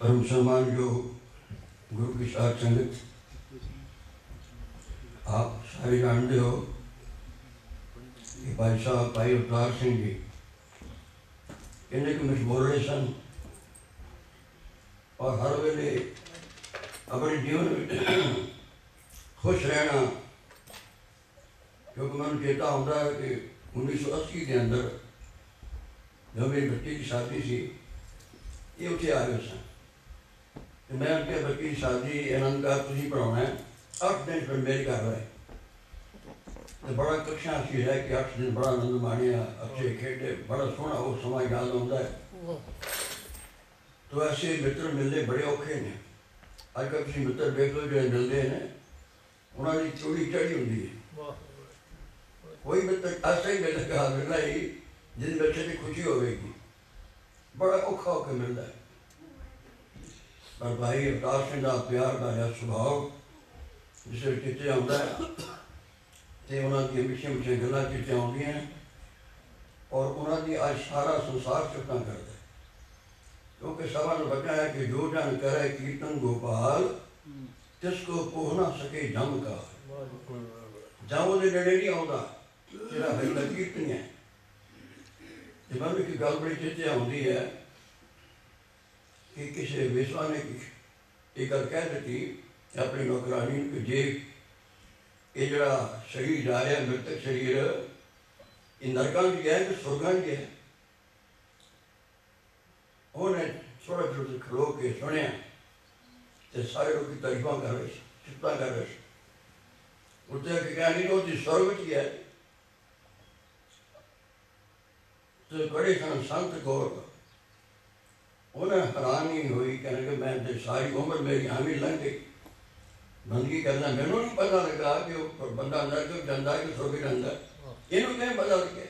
परम सम्मान जो गुरु की साथ संगत आप सारे जानते हो कि भाई साहब, भाई अवतार सिंह जी, इन्हें कि रहे सन। और हर वेले अपने जीवन खुश रहना, क्योंकि मैं चेता है कि 1980 के अंदर जब मेरी बच्ची की शादी थी, ये उठे आ गए सन। ਤੇ ਮੈਂ ਅੱਗੇ ਬੱਚੀ ਦੀ ਸ਼ਾਦੀ ਆਨੰਦ ਦਾ ਤੁਸੀਂ ਪੜਾਉਣਾ ਹੈ। 8 ਦਿਨ ਫਿਰ ਮੇਰੇ ਘਰ ਰਹੇ ਤੇ ਬੜਾ ਕक्षा ਸੀ ਹੈ ਕਿ 8 ਦਿਨ ਬੜਾ ਆਨੰਦ ਮਾਣਿਆ, ਅੱਛੇ ਖੇਡੇ, ਬੜਾ ਸੋਹਣਾ ਉਹ ਸਮਾਂ ਯਾਦ ਆਉਂਦਾ ਹੈ। ਤੋ ਐਸੇ ਮਿੱਤਰ ਮਿਲਦੇ ਬੜੇ ਔਖੇ ਨੇ। ਅੱਜ ਕੱਲ੍ਹ ਤੁਸੀਂ ਮਿੱਤਰ ਦੇਖ ਲਓ, ਜਿਹੜੇ ਮਿਲਦੇ ਨੇ, ਉਹਨਾਂ ਦੀ ਚੋੜੀ ਚੜੀ ਹੁੰਦੀ ਹੈ। ਕੋਈ ਮਿੱਤਰ ਐਸਾ ਹੀ ਮਿਲਦਾ ਮਿਲਣਾ ਹੀ ਜਿਹਦੇ ਬੱਚੇ ਦੀ ਖੁਸ਼ੀ ਹੋਵੇਗੀ। ਬੜਾ ਔਖਾ ਹੋ ਕੇ ਮਿਲਦਾ ਹੈ। ਪਰ ਭਾਈ ਅਵਤਾਰ ਸਿੰਘ ਦਾ ਪਿਆਰ ਦਾ ਹੈ ਸੁਭਾਅ ਜਿਸ ਵਿੱਚ ਕਿਤੇ ਆਉਂਦਾ ਤੇ ਉਹਨਾਂ ਦੀਆਂ ਮਿੱਠੀਆਂ ਮਿੱਠੀਆਂ ਗੱਲਾਂ ਕਿਤੇ ਆਉਂਦੀਆਂ ਔਰ ਉਹਨਾਂ ਦੀ ਅੱਜ ਸਾਰਾ ਸੰਸਾਰ ਚੁੱਕਾਂ ਕਰਦਾ ਕਿਉਂਕਿ ਸਭਾ ਨੂੰ ਬਚਾ ਹੈ ਕਿ ਜੋ ਜਨ ਕਰੇ ਕੀਰਤਨ ਗੋਪਾਲ, ਤਿਸ ਕੋ ਪੋਹ ਸਕੇ ਜਮ ਕਾ। ਜਾਉ ਦੇ ਨੇੜੇ ਨਹੀਂ ਆਉਂਦਾ, ਜਿਹੜਾ ਹਰੀ ਕੀਰਤਨ ਹੈ। ਤੇ ਮੈਨੂੰ ਇੱਕ ਗੱਲ ਬੜੀ ਚੇਤੇ ਆਉਂਦੀ ਹੈ ਕਿ ਕਿਸੇ ਵਿਸ਼ਵਾ ਨੇ ਇਹ ਗੱਲ ਕਹਿ ਦਿੱਤੀ ਆਪਣੀ ਨੌਕਰਾਨੀ ਨੂੰ ਕਿ ਜੇ ਇਹ ਜਿਹੜਾ ਸਰੀਰ ਜਾ ਰਿਹਾ, ਮ੍ਰਿਤਕ ਸਰੀਰ, ਇਹ ਨਰਕਾਂ ਵਿੱਚ ਗਿਆ ਕਿ ਸੁਰਗਾਂ ਵਿੱਚ ਗਿਆ ਉਹਨੇ ਥੋੜਾ ਜਿਹਾ ਖਲੋ ਕੇ ਸੁਣਿਆ ਤੇ ਸਾਰੇ ਲੋਕ ਤਾਰੀਫਾਂ ਕਰ ਰਹੇ ਸੀ ਸਿਫਤਾਂ ਕਰ ਰਹੇ ਸੀ। ਉੱਤੇ ਕਿ ਕਹਿੰਦੀ ਉਹ ਦੀ ਸੁਰਗ ਵਿੱਚ ਗਿਆ ਤੇ ਬੜੇ ਸਨ ਸੰਤ ਕੋਲ ਉਹਨਾਂ ਹੈਰਾਨੀ ਹੋਈ, ਕਹਿੰਦੇ ਕਿ ਮੈਂ ਤੇ ਸਾਰੀ ਉਮਰ ਮੇਰੀ ਆਮੀ ਲੰਘ ਗਈ। ਬੰਦਗੀ ਕਰਨਾ ਮੈਨੂੰ ਨਹੀਂ ਪਤਾ ਲੱਗਾ ਕਿ ਉਹ ਬੰਦਾ ਅੰਦਰ ਕਿਉਂ ਜਾਂਦਾ ਕਿ ਸੁਰਗ ਜਾਂਦਾ। ਇਹਨੂੰ ਕਿਵੇਂ ਪਤਾ ਲੱਗਿਆ?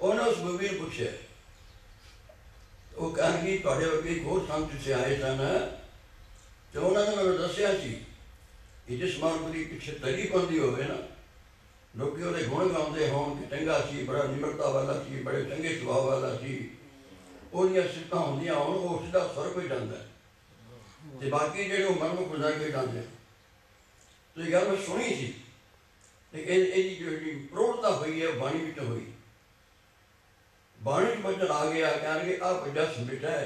ਉਹਨੇ ਉਸ ਬੀਬੀ ਨੂੰ ਪੁੱਛਿਆ। ਉਹ ਕਹਿੰਦੀ ਤੁਹਾਡੇ ਵਰਗੇ ਹੋਰ ਸੰਤ ਸੇ ਆਏ ਸਨ। ਤੇ ਉਹਨਾਂ ਨੇ ਮੈਨੂੰ ਦੱਸਿਆ ਸੀ ਕਿ ਜਿਸ ਮਾਨਵ ਦੀ ਪਿੱਛੇ ਤਰੀ ਪੰਦੀ ਹੋਵੇ ਨਾ, ਲੋਕੀ ਉਹਦੇ ਗੁਣ ਗਾਉਂਦੇ ਹੋਣ ਕਿ ਚੰਗਾ ਸੀ, ਬੜਾ ਨਿਮਰਤਾ ਵਾਲਾ ਸੀ, ਬੜੇ ਚੰਗੇ ਸੁਭਾਅ ਵਾਲਾ ਸੀ। ਉਹਦੀਆਂ ਸਿੱਧਾਂ ਹੁੰਦੀਆਂ ਹੋਣ, ਉਹ ਸਿੱਧਾ ਸਵਰਗ ਹੀ ਜਾਂਦਾ ਤੇ ਬਾਕੀ ਜਿਹੜੇ ਉਹ ਨੂੰ ਗੁਜ਼ਾਰ ਕੇ ਜਾਂਦੇ ਤੇ ਗੱਲ ਮੈਂ ਸੁਣੀ ਸੀ। ਤੇ ਇਹ ਇਹਦੀ ਜਿਹੜੀ ਪ੍ਰੋੜਤਾ ਹੋਈ ਹੈ ਬਾਣੀ ਵਿੱਚ ਹੋਈ। ਬਾਣੀ ਵਿੱਚ ਆ ਗਿਆ ਕਹਿੰਦੇ ਆ ਜਸ ਮਿਟੈ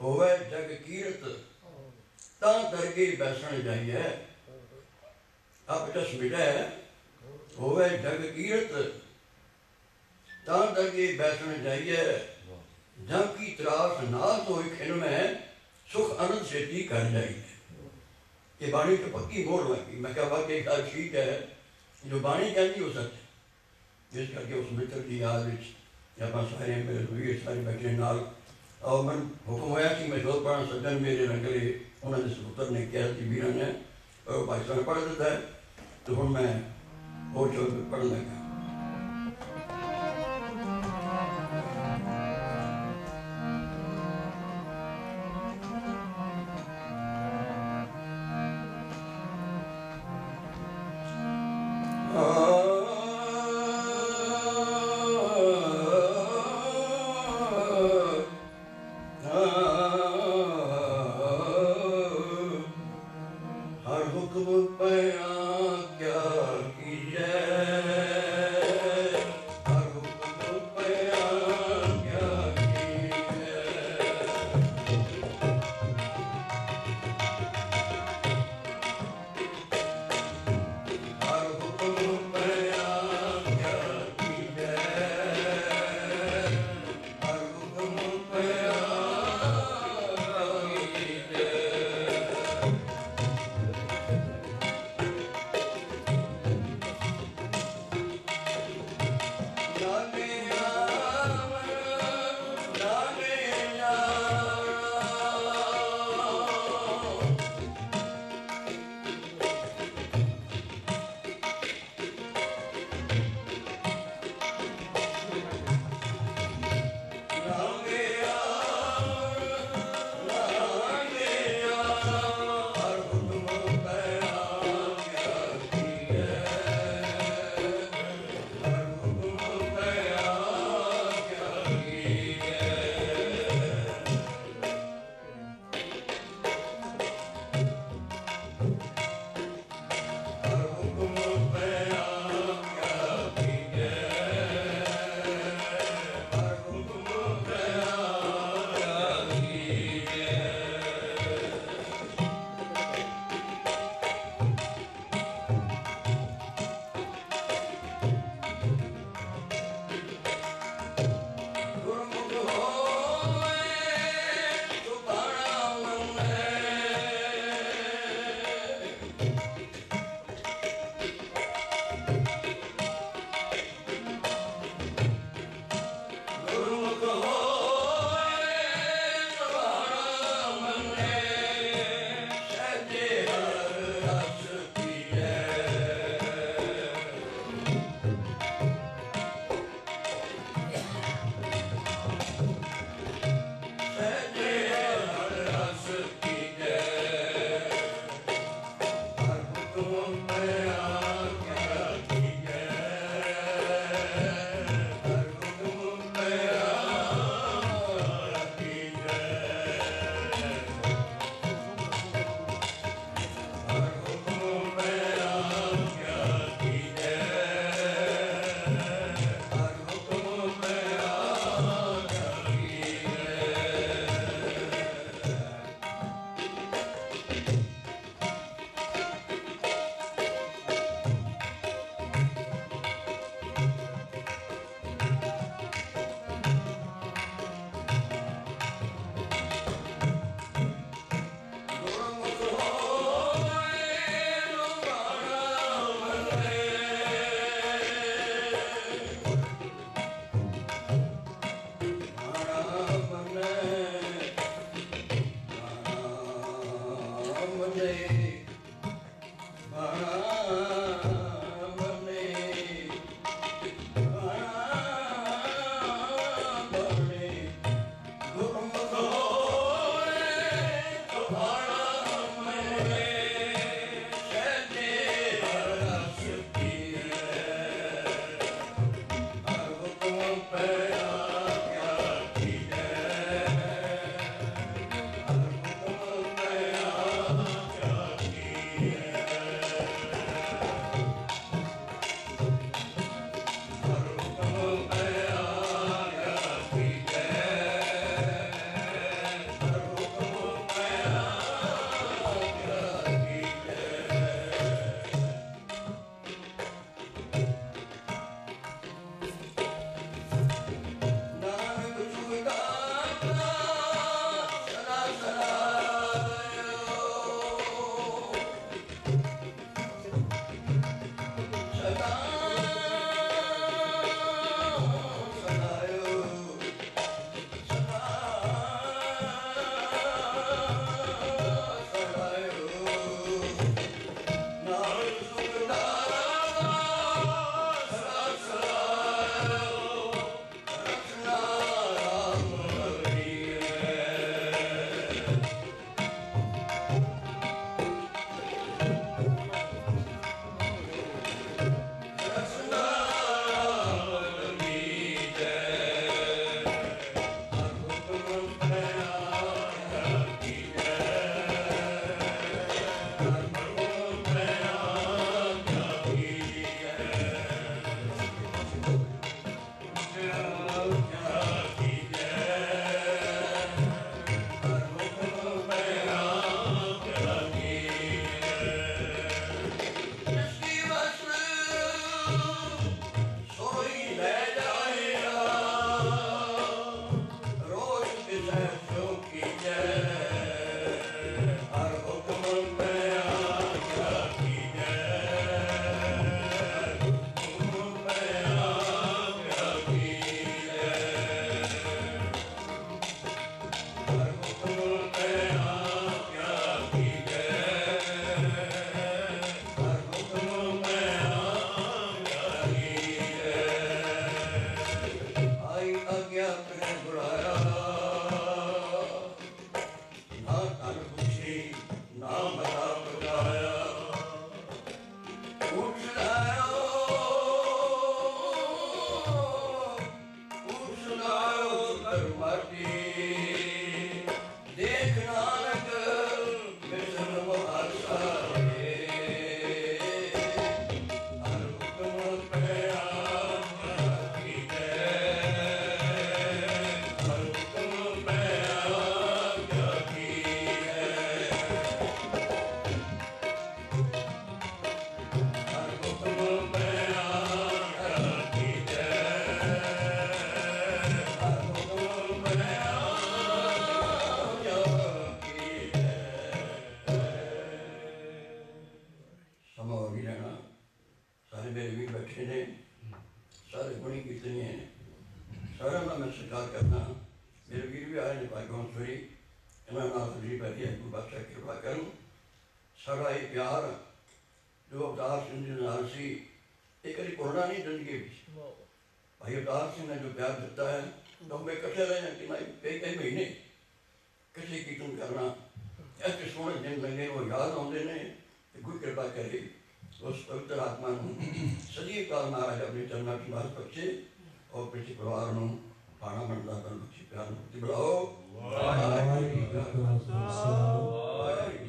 ਹੋਵੇ ਜਗ ਕੀਰਤ, ਤਾਂ ਦਰਗੇ ਬੈਸਣ ਜਾਈਏ ਆਪ ਜਸ ਹੈ। ਹੋਵੇ ਜਗ ਕੀਰਤ, ਤਾਂ ਦਰਗੇ ਬੈਸਣ ਜਾਈਏ ਜਬ ਕੀ ਤਰਾਸ ਨਾਸ ਹੋਈ ਖਿਨ ਮੈਂ ਸੁਖ ਅਨੰਦ ਸੇਤੀ ਕਰ ਜਾਈਏ ਇਹ ਬਾਣੀ ਤੇ ਪੱਕੀ ਮੋਹਰ ਲੱਗੀ ਮੈਂ ਕਿਹਾ ਵਾਕਈ ਗੱਲ ਠੀਕ ਹੈ ਜੋ ਬਾਣੀ ਕਹਿੰਦੀ ਉਹ ਸੱਚ ਜਿਸ ਕਰਕੇ ਉਸ ਮਿੱਤਰ ਦੀ ਯਾਦ ਵਿੱਚ ਆਪਾਂ ਸਾਰੇ ਮੇਰੇ ਹੋਈਏ ਸਾਰੇ ਬੱਚੇ ਨਾਲ ਔਰ ਮਨ ਹੁਕਮ ਹੋਇਆ ਕਿ ਮੈਂ ਜੋਤ ਪੜਾਂ ਸੱਜਣ ਮੇਰੇ ਰੰਗਲੇ ਉਹਨਾਂ ਦੇ ਸੁਪੁੱਤਰ ਨੇ ਕਿਹਾ ਕਿ ਵੀਰਾਂ ਨੇ ਉਹ ਭਾਈ ਸਾਹਿਬ ਪੜ੍ਹ ਦਿੱਤਾ ਹੈ ਤੇ ਹੁਣ ਮੈਂ ਉਹ ਚੋਂ ਪੜ੍ਹ ਲੱਗਾ day. 감사합니다. ਸਮਾਂ ਹੋ ਵੀ ਲੈਣਾ ਸਾਰੇ ਮੇਰੇ ਵੀ ਬੈਠੇ ਨੇ ਸਾਰੇ ਗੁਣੀ ਕੀਤਨੇ ਨੇ ਸਾਰਿਆਂ ਦਾ ਮੈਂ ਸਤਿਕਾਰ ਕਰਨਾ ਮੇਰੇ ਵੀਰ ਵੀ ਆਏ ਨੇ ਭਾਈ ਗੌਂਸਰੀ ਇਹਨਾਂ ਨਾਲ ਤੁਸੀਂ ਬੈਠੇ ਹੈ ਗੁਰੂ ਬਾਦਸ਼ਾਹ ਕਿਰਪਾ ਕਰਨ ਸਾਡਾ ਇਹ ਪਿਆਰ ਜੋ ਅਵਤਾਰ ਸਿੰਘ ਜੀ ਨਾਲ ਸੀ ਇਹ ਕਦੀ ਪੁਰਾਣਾ ਨਹੀਂ ਜ਼ਿੰਦਗੀ ਵਿੱਚ ਭਾਈ ਅਵਤਾਰ ਸਿੰਘ ਨੇ ਜੋ ਪਿਆਰ ਦਿੱਤਾ ਹੈ ਲੰਬੇ ਇਕੱਠੇ ਰਹੇ ਨੇ ਕਿ ਮੈਂ ਕਈ ਕਈ ਮਹੀਨੇ ਕਿਸੇ ਕੀਰਤਨ ਕਰਨਾ ਐਸੇ ਸੋਹਣੇ ਦਿਨ ਲੱਗੇ ਉਹ ਯਾਦ ਆਉਂਦੇ ਕਰੇ ਉਸ ਪਵਿੱਤਰ ਆਤਮਾ ਨੂੰ। ਸਦੀ ਕਾਲ ਮਹਾਰਾਜ ਆਪਣੇ ਚਰਨਾਂ ਵਿੱਚ ਮਾਰ ਬਖਸ਼ੇ ਔਰ ਪਿਛੇ ਪਰਿਵਾਰ ਨੂੰ ਪਾਣਾ ਮੰਨਦਾ ਬਖਸ਼ੀ ਪਿਆਰ ਨੂੰ ਬੁਲਾਓ ਵਾਹਿਗੁਰੂ ਜੀ ਕਾ ਖਾਲਸਾ।